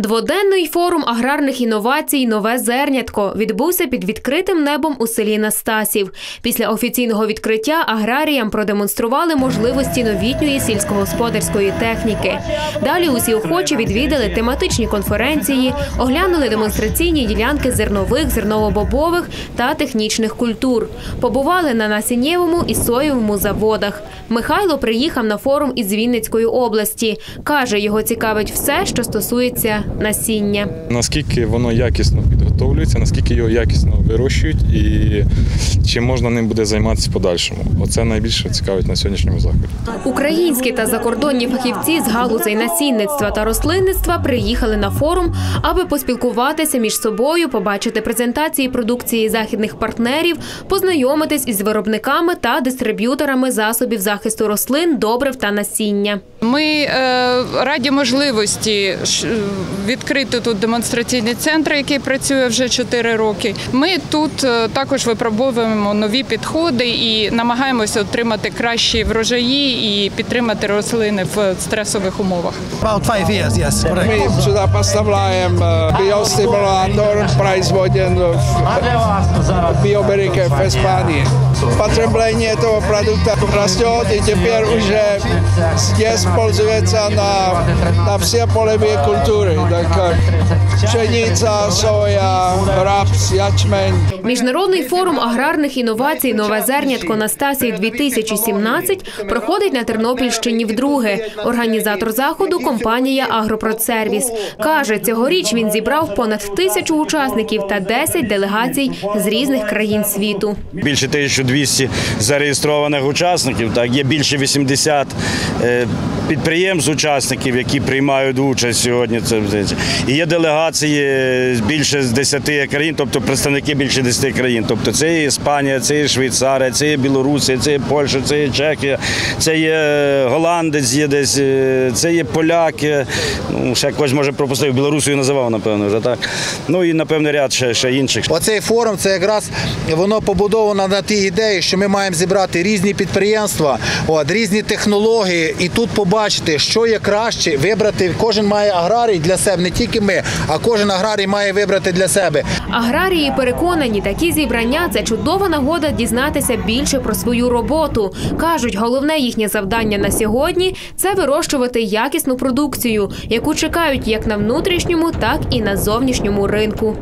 Дводенний форум аграрних інновацій Нове зернятко відбувся під відкритим небом у селі Настасів. Після офіційного відкриття аграріям продемонстрували можливості новітньої сільськогосподарської техніки. Далі усі охочі відвідали тематичні конференції, оглянули демонстраційні ділянки зернових, зерново-бобових та технічних культур. Побували на насіннєвому і соєвому заводах. Михайло приїхав на форум із Вінницької області. Каже, його цікавить все, що стосується насіння. наскільки воно якісно підготовлюється, наскільки його якісно вирощують і чи можна ним буде займатися в подальшому. Оце найбільше цікавить на сьогоднішньому заході. Українські та закордонні фахівці з галузей насінництва та рослинництва приїхали на форум, аби поспілкуватися між собою, побачити презентації продукції західних партнерів, познайомитись із виробниками та дистриб'юторами засобів захисту рослин, добрив та насіння. Ми е, раді можливості відкрити тут демонстраційний центр, який працює вже 4 роки. Ми тут е, також випробовуємо нові підходи і намагаємося отримати кращі врожаї і підтримати рослини в стресових умовах. About five years, yes, correct. My sюда поставляем э, биостимулятор, производен в Биоберике в Испании. Потребление этого продукта растет и теперь уже здесь пользуется на, на все полевые культуры, так как пшеница, соя, рапс, ячмень. Міжнародний форум аграрних інновацій Нове зернятко Настасії 2017 проходить на Тернопільщині вдруге. Організатор заходу компанія Агропродсервіс каже, цьогоріч він зібрав понад тисячу учасників та 10 делегацій з різних країн світу. більше 1200 зареєстрованих учасників. Так є більше 80 е, підприємств, учасників, які приймають участь сьогодні. І є делегації більше з 10 країн, тобто представники більше 10 країн. Тобто це є Іспанія, це є Швейцарія, це є Білорусія, це є Польща, це є Чехія, це є голландець, є десь, е, це є поляки. Ну ще когось може пропустив. Білорусію називав, напевно, вже так. Ну і напевно ряд ще, ще інших. Оцей форум це якраз воно побудовано на тій ідеї, що ми маємо зібрати різні підприємства, от, різні технології, і тут побачити, що є краще, вибрати. Кожен має аграрій для себе, не тільки ми, а кожен аграрій має вибрати для себе. Аграрії переконані, такі зібрання це чудова нагода дізнатися більше про свою роботу. кажуть, головне їхнє завдання на сьогодні це вирощувати якісну продукцію, яку чекають як на внутрішньому, так і на зовнішньому ринку.